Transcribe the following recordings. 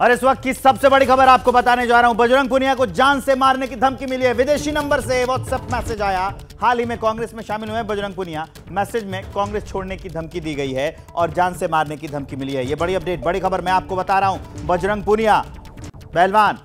और इस वक्त की सबसे बड़ी खबर आपको बताने जा रहा हूँ। बजरंग पुनिया को जान से मारने की धमकी मिली है। विदेशी नंबर से व्हाट्सएप मैसेज आया। हाल ही में कांग्रेस में शामिल हुए बजरंग पुनिया। मैसेज में कांग्रेस छोड़ने की धमकी दी गई है और जान से मारने की धमकी मिली है। ये बड़ी अपडेट, बड़ी खबर मैं आपको बता रहा हूँ। बजरंग पुनिया, पहलवान,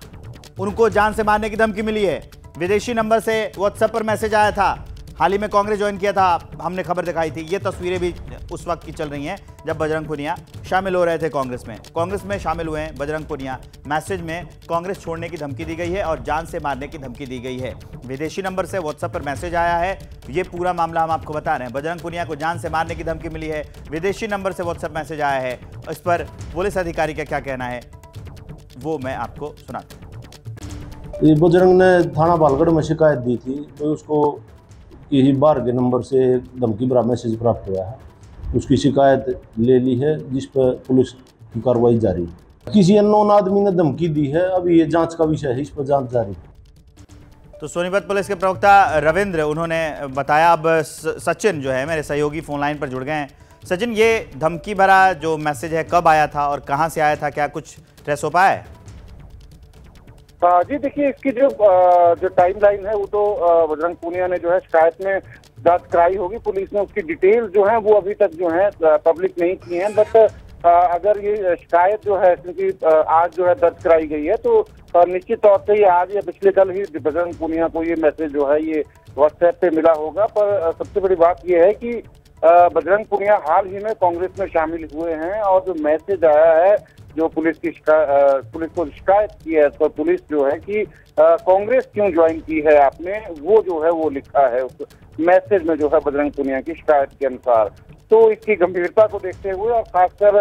उनको जान से मारने की धमकी मिली है। विदेशी नंबर से व्हाट्सएप पर मैसेज आया था। हाल ही में कांग्रेस ज्वाइन किया था, हमने खबर दिखाई थी। ये तस्वीरें भी उस वक्त की चल रही हैं, जब बजरंग पुनिया शामिल हो रहे थे कांग्रेस में। कांग्रेस में शामिल हुए हैं बजरंग पुनिया। मैसेज में, कांग्रेस छोड़ने की धमकी दी गई है और जान से मारने की धमकी दी गई है। विदेशी नंबर से व्हाट्सएप पर मैसेज आया है। ये पूरा मामला हम आपको बता रहे हैं। बजरंग पुनिया को जान से मारने की धमकी मिली है। विदेशी नंबर से व्हाट्सएप मैसेज आया है। इस पर पुलिस अधिकारी का क्या कहना है, वो मैं आपको सुनाता बजरंग ने थाना बालगढ़ में शिकायत दी थी तो उसको यही बार के नंबर से धमकी भरा मैसेज प्राप्त हुआ है। उसकी शिकायत ले ली है, जिस पर पुलिस की कार्रवाई जारी है। किसी अननोन आदमी ने धमकी दी है, अभी ये जाँच का विषय है, इस पर जाँच जारी है। तो सोनीपत पुलिस के प्रवक्ता रविंद्र, उन्होंने बताया, अब सचिन जो है, मेरे सहयोगी फ़ोन लाइन पर जुड़ गए हैं। सचिन, ये धमकी भरा जो मैसेज है, कब आया था और कहाँ से आया था? क्या कुछ ट्रेस हो पाया है हाँ? जी, देखिए, इसकी जो जो टाइम लाइन है, वो तो बजरंग पूनिया ने जो है शिकायत में दर्ज कराई होगी। पुलिस ने उसकी डिटेल जो है, वो अभी तक जो है पब्लिक नहीं की है। बट अगर ये शिकायत जो है, क्योंकि आज जो है दर्ज कराई गई है तो निश्चित तौर से ये आज या पिछले कल ही बजरंग पूनिया को ये मैसेज जो है, ये व्हाट्सएप पे मिला होगा। पर सबसे बड़ी बात ये है कि बजरंग पुनिया हाल ही में कांग्रेस में शामिल हुए हैं और जो मैसेज आया है, जो पुलिस की पुलिस को शिकायत की है तो पुलिस जो है कि कांग्रेस क्यों ज्वाइन की है आपने, वो जो है वो लिखा है उस मैसेज में जो है बजरंग पुनिया की शिकायत के अनुसार। तो इसकी गंभीरता को देखते हुए और खासकर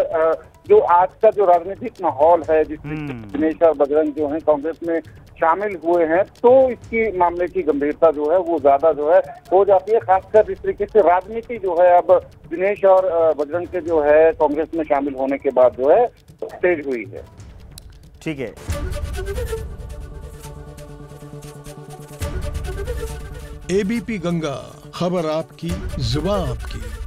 जो आज का जो राजनीतिक माहौल है जिसमें हम्म। दिनेश और बजरंग जो है कांग्रेस में शामिल हुए हैं तो इसकी मामले की गंभीरता जो है वो ज़्यादा जो है हो जाती है। खासकर इस तरीके से राजनीति जो है अब दिनेश और बजरंग के जो है कांग्रेस में शामिल होने के बाद जो है तेज हुई है। ठीक है। एबीपी गंगा खबर आपकी जुबा आपकी।